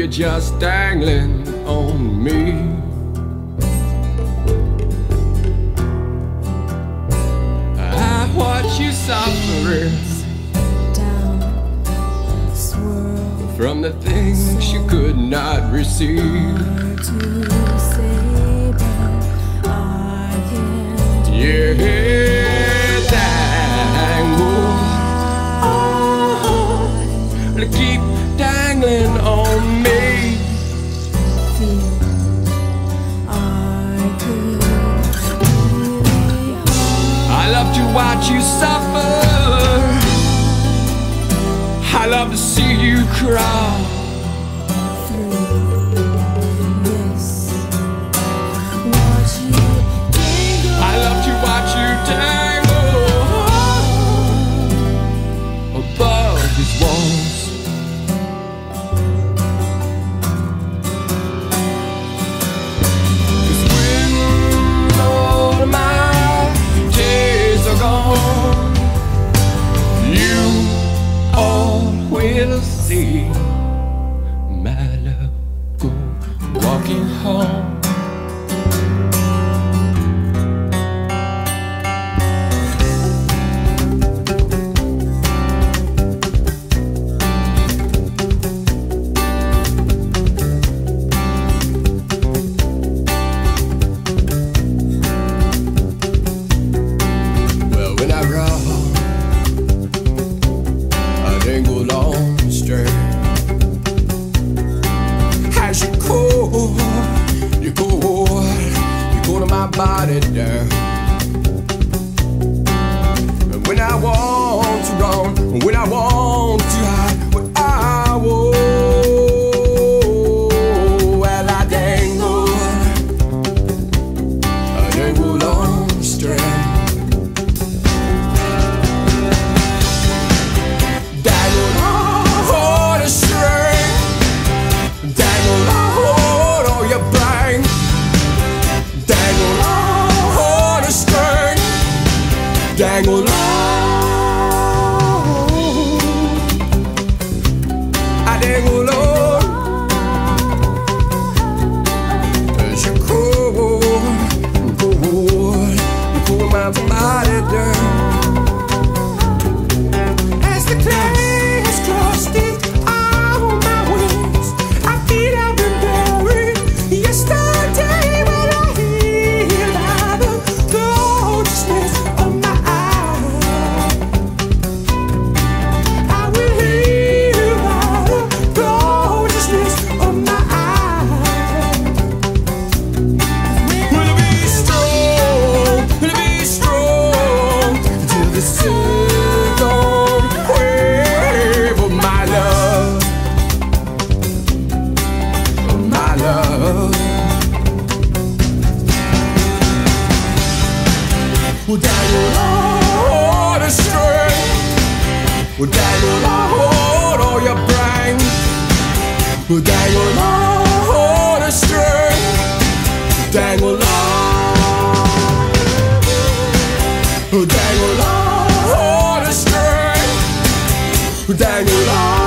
you're just dangling on me. I watch you suffering down, from the things swirl, you could not receive. Say, yeah. you suffer. I love to see you cry. me. body down Would I on hold all your brain? Would I go hold a string? Would I go to Would I hold a string? Would I go